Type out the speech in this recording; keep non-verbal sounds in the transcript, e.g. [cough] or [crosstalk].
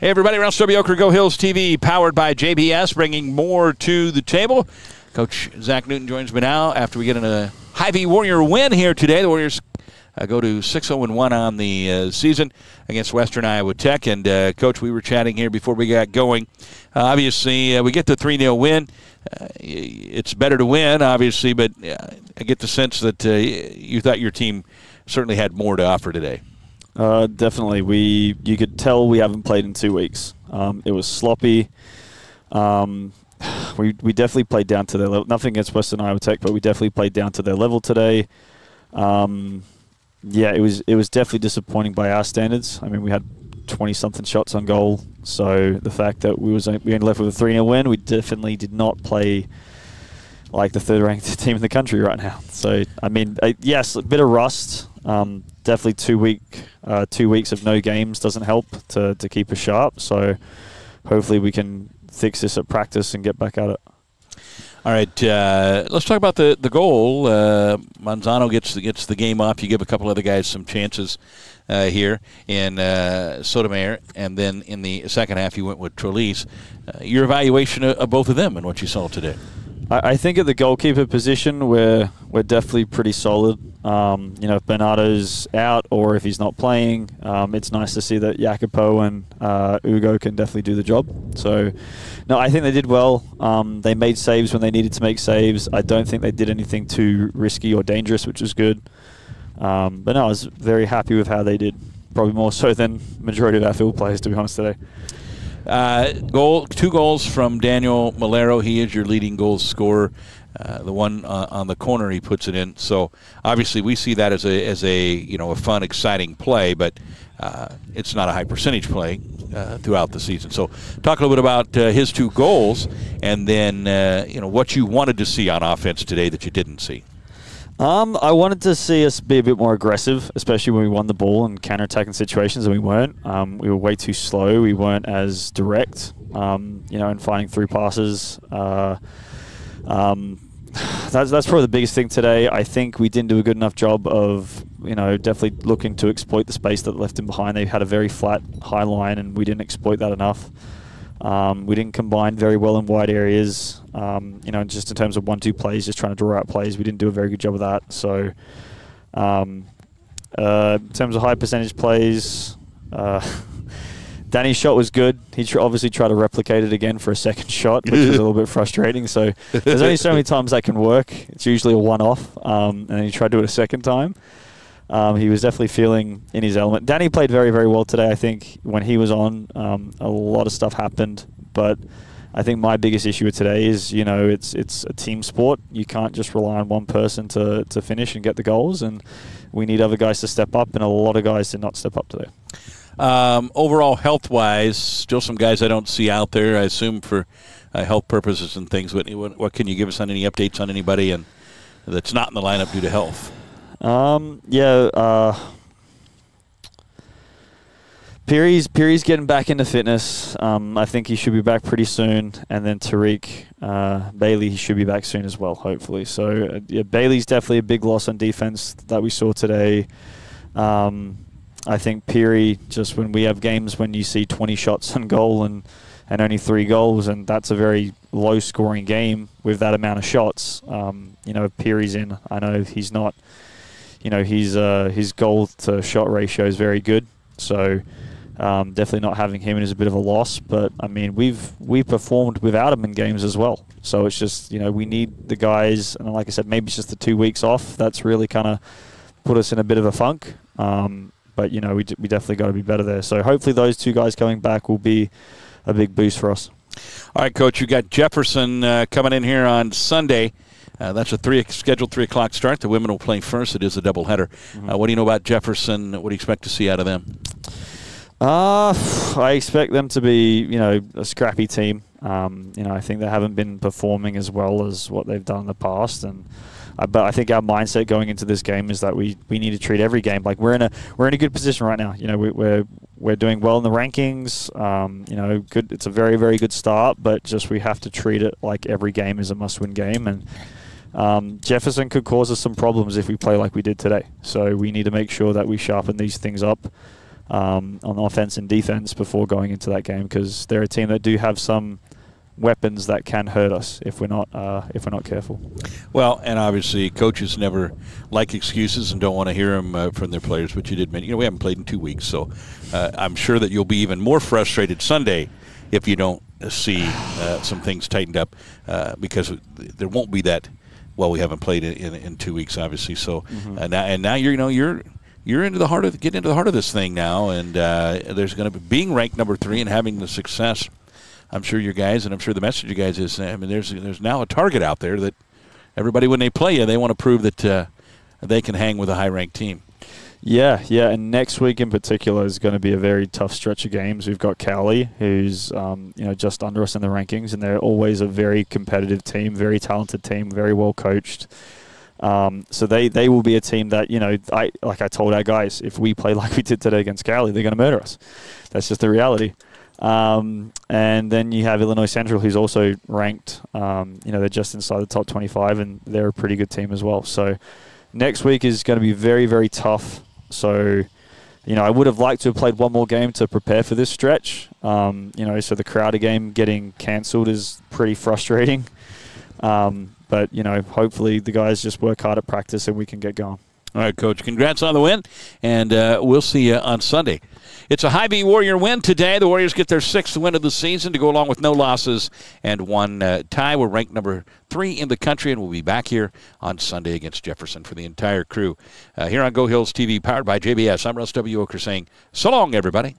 Hey, everybody, W Ochre Go Hills TV, powered by JBS, bringing more to the table. Coach Zac Newton joins me now after we get in a Hy-Vee Warrior win here today. The Warriors uh, go to 6 0 1 on the uh, season against Western Iowa Tech. And, uh, Coach, we were chatting here before we got going. Uh, obviously, uh, we get the 3 0 win. Uh, it's better to win, obviously, but I get the sense that you thought your team certainly had more to offer today. Uh, definitely, we you could tell we haven't played in two weeks. Um, it was sloppy. Um, we we definitely played down to their level. Nothing against Western Iowa Tech, but we definitely played down to their level today. Um, yeah, it was it was definitely disappointing by our standards. I mean, we had twenty something shots on goal, so the fact that we was we ended left with a three 0 win, we definitely did not play like the third ranked [laughs] team in the country right now. So I mean, uh, yes, a bit of rust. Um, definitely two week uh, two weeks of no games doesn't help to, to keep us sharp. So hopefully we can fix this at practice and get back at it. All right, uh, let's talk about the the goal. Uh, Manzano gets gets the game off. You give a couple other guys some chances uh, here in uh, Sotomayor, and then in the second half you went with Trelease. Uh, your evaluation of, of both of them and what you saw today. I, I think at the goalkeeper position, we're we're definitely pretty solid. Um, you know, if Bernardo's out or if he's not playing, um, it's nice to see that Jacopo and uh, Ugo can definitely do the job. So, no, I think they did well. Um, they made saves when they needed to make saves. I don't think they did anything too risky or dangerous, which was good. Um, but no, I was very happy with how they did. Probably more so than majority of our field players, to be honest, today. Uh, goal, two goals from Daniel Malero. He is your leading goal scorer. Uh, the one uh, on the corner, he puts it in. So obviously, we see that as a as a you know a fun, exciting play, but uh, it's not a high percentage play uh, throughout the season. So talk a little bit about uh, his two goals, and then you know what you wanted to see on offense today that you didn't see. Um, I wanted to see us be a bit more aggressive, especially when we won the ball in counter-attacking situations, and we weren't. Um, we were way too slow. We weren't as direct, um, you know, in finding through passes. Uh, um, [sighs] that's that's probably the biggest thing today. I think we didn't do a good enough job of, you know, definitely looking to exploit the space that left him behind. They had a very flat high line, and we didn't exploit that enough. Um, we didn't combine very well in wide areas. Um, you know, just in terms of one-two plays, just trying to draw out plays, we didn't do a very good job of that. So, um, uh, in terms of high percentage plays, uh, [laughs] Danny's shot was good. He tr- obviously tried to replicate it again for a second shot, which was a little [laughs] bit frustrating. So there's only so many [laughs] times that can work. It's usually a one-off, um, and then he tried to do it a second time. Um, he was definitely feeling in his element. Danny played very, very well today. I think when he was on, um, a lot of stuff happened. But I think my biggest issue with today is, you know, it's it's a team sport. You can't just rely on one person to, to finish and get the goals, and we need other guys to step up. And a lot of guys did not step up today. Um, overall, health wise, still some guys I don't see out there. I assume for uh, health purposes and things. What, what, can you give us on any updates on anybody and that's not in the lineup due to health? Um, yeah. Uh, Peary's Peary's getting back into fitness. Um, I think he should be back pretty soon, and then Tariq uh, Bailey he should be back soon as well, hopefully. So uh, yeah, Bailey's definitely a big loss on defense that we saw today. Um, I think Peary just when we have games when you see 20 shots on goal and and only three goals, and that's a very low scoring game with that amount of shots. Um, you know, Peary's in. I know he's not you know, his uh, his goal to shot ratio is very good. So um, definitely not having him is a bit of a loss. But I mean, we've we performed without him in games as well. So it's just you know we need the guys, and like I said, maybe it's just the two weeks off that's really kind of put us in a bit of a funk. Um, but you know we, we definitely got to be better there. So hopefully those two guys coming back will be a big boost for us. All right, coach, you got Jefferson uh, coming in here on Sunday. Uh, that's a three scheduled three o'clock start. The women will play first. It is a doubleheader. Mm-hmm. Uh, what do you know about Jefferson? What do you expect to see out of them? Uh, I expect them to be, you know, a scrappy team. Um, you know, I think they haven't been performing as well as what they've done in the past, and uh, but I think our mindset going into this game is that we, we need to treat every game like we're in a we're in a good position right now. You know, we, we're we're doing well in the rankings. Um, you know, good. It's a very very good start, but just we have to treat it like every game is a must-win game, and um, Jefferson could cause us some problems if we play like we did today. So we need to make sure that we sharpen these things up. um, on offense and defense before going into that game because they're a team that do have some weapons that can hurt us if we're not uh, if we're not careful. Well, and obviously coaches never like excuses and don't want to hear them uh, from their players. But you did mention, you know, we haven't played in two weeks, so uh, I'm sure that you'll be even more frustrated Sunday if you don't see uh, some things tightened up uh, because there won't be that. Well, we haven't played in, in, in two weeks, obviously. So, mm-hmm. now, and now you're you know you're you're into the heart of getting into the heart of this thing now, and uh, there's going to be being ranked number three and having the success I'm sure your guys, and I'm sure the message you guys is, I mean, there's there's now a target out there that everybody, when they play you, they want to prove that uh, they can hang with a high-ranked team. Yeah, yeah, and next week in particular is going to be a very tough stretch of games. We've got Cowley, who's um, you know just under us in the rankings, and they're always a very competitive team, very talented team, very well coached. Um, so they, they will be a team that you know I like I told our guys if we play [laughs] like we did today against Cowley, they're going to murder us. That's just the reality. Um, and then you have Illinois Central, who's also ranked. Um, you know, they're just inside the top 25, and they're a pretty good team as well. So next week is going to be very, very tough. So, you know, I would have liked to have played one more game to prepare for this stretch. Um, you know, so the Crowder game getting cancelled is pretty frustrating. Um, but you know, hopefully the guys just work hard at practice and we can get going. All right, Coach. Congrats on the win, and uh, we'll see you on Sunday. It's a Hy-Vee Warrior win today. The Warriors get their sixth win of the season to go along with no losses and one uh, tie. We're ranked number three in the country, and we'll be back here on Sunday against Jefferson for the entire crew. Uh, here on Go Hills TV, powered by JBS, I'm Russ W. Oker saying so long, everybody.